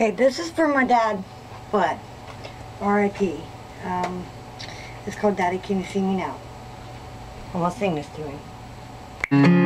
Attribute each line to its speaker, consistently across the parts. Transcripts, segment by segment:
Speaker 1: Okay, this is for my dad, Bud. R.I.P. Um, it's called Daddy Can You See Me Now. I'm gonna sing this to him.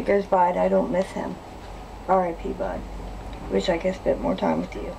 Speaker 2: day goes by and
Speaker 1: I don't miss him. R.I.P. Bud. Wish I could spend more time with you.